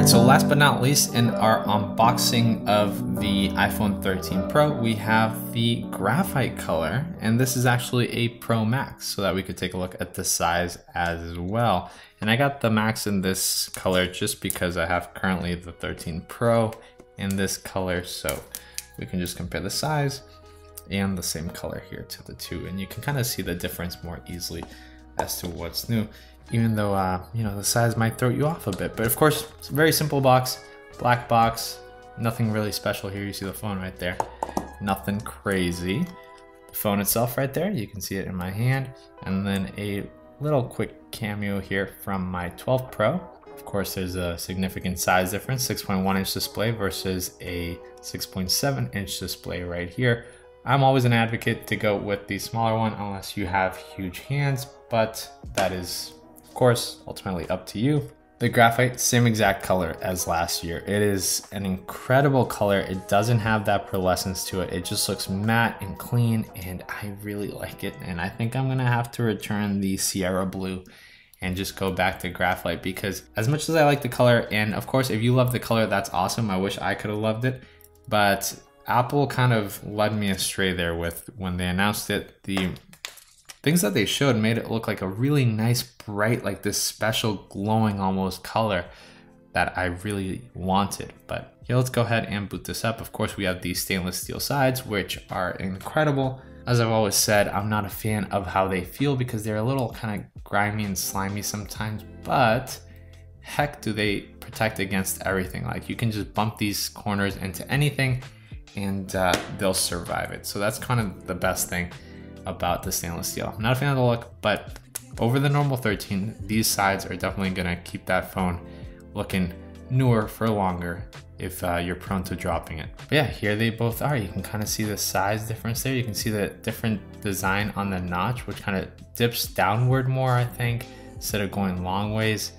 right, so last but not least, in our unboxing of the iPhone 13 Pro, we have the graphite color, and this is actually a Pro Max, so that we could take a look at the size as well. And I got the Max in this color just because I have currently the 13 Pro in this color, so we can just compare the size and the same color here to the two, and you can kind of see the difference more easily as to what's new even though, uh, you know, the size might throw you off a bit. But of course, it's a very simple box, black box, nothing really special here. You see the phone right there, nothing crazy. The phone itself right there, you can see it in my hand. And then a little quick cameo here from my 12 Pro. Of course, there's a significant size difference, 6.1 inch display versus a 6.7 inch display right here. I'm always an advocate to go with the smaller one unless you have huge hands, but that is of course, ultimately up to you. The graphite, same exact color as last year. It is an incredible color. It doesn't have that pearlescence to it. It just looks matte and clean and I really like it. And I think I'm gonna have to return the Sierra Blue and just go back to graphite because as much as I like the color, and of course, if you love the color, that's awesome. I wish I could have loved it, but Apple kind of led me astray there with when they announced it, the things that they showed made it look like a really nice, bright, like this special glowing almost color that I really wanted. But yeah, let's go ahead and boot this up. Of course, we have these stainless steel sides, which are incredible. As I've always said, I'm not a fan of how they feel because they're a little kind of grimy and slimy sometimes, but heck do they protect against everything. Like you can just bump these corners into anything and uh, they'll survive it. So that's kind of the best thing about the stainless steel. I'm not a fan of the look, but over the normal 13, these sides are definitely gonna keep that phone looking newer for longer if uh, you're prone to dropping it. But yeah, here they both are. You can kind of see the size difference there. You can see the different design on the notch, which kind of dips downward more, I think, instead of going long ways.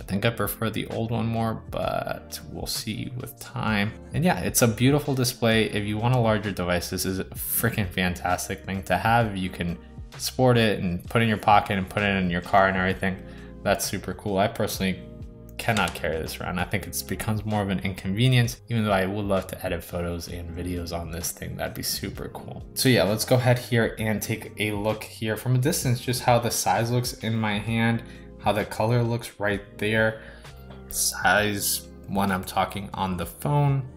I think I prefer the old one more, but we'll see with time. And yeah, it's a beautiful display. If you want a larger device, this is a freaking fantastic thing to have. You can sport it and put it in your pocket and put it in your car and everything. That's super cool. I personally cannot carry this around. I think it becomes more of an inconvenience, even though I would love to edit photos and videos on this thing. That'd be super cool. So yeah, let's go ahead here and take a look here from a distance, just how the size looks in my hand how the color looks right there. Size when I'm talking on the phone.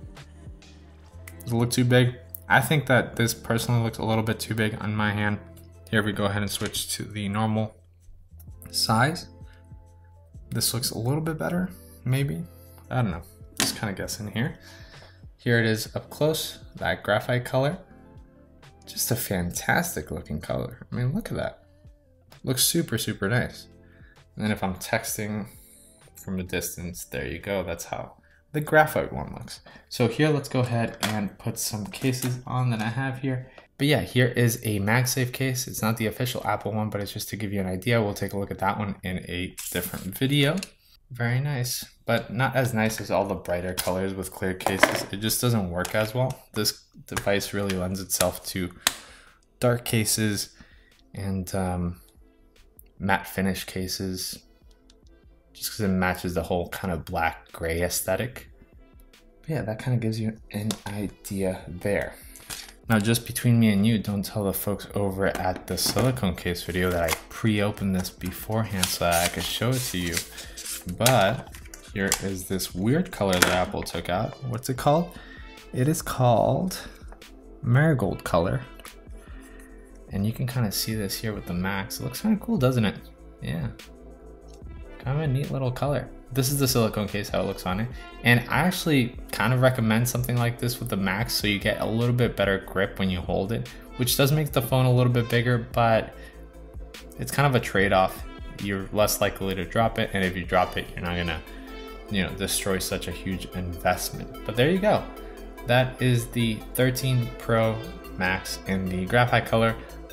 Does it look too big? I think that this personally looks a little bit too big on my hand. Here we go ahead and switch to the normal size. This looks a little bit better, maybe. I don't know, just kind of guessing here. Here it is up close, that graphite color. Just a fantastic looking color. I mean, look at that. Looks super, super nice. And then if I'm texting from a distance, there you go. That's how the graphite one looks. So here, let's go ahead and put some cases on that I have here. But yeah, here is a MagSafe case. It's not the official Apple one, but it's just to give you an idea. We'll take a look at that one in a different video. Very nice, but not as nice as all the brighter colors with clear cases. It just doesn't work as well. This device really lends itself to dark cases and um, matte finish cases just because it matches the whole kind of black gray aesthetic. But yeah, that kind of gives you an idea there. Now, just between me and you, don't tell the folks over at the silicone case video that I pre-opened this beforehand so that I could show it to you. But here is this weird color that Apple took out. What's it called? It is called marigold color. And you can kind of see this here with the Max. It looks kind of cool, doesn't it? Yeah. Kind of a neat little color. This is the silicone case, how it looks on it. And I actually kind of recommend something like this with the Max so you get a little bit better grip when you hold it, which does make the phone a little bit bigger, but it's kind of a trade-off. You're less likely to drop it, and if you drop it, you're not gonna, you know, destroy such a huge investment. But there you go. That is the 13 Pro Max in the graphite color.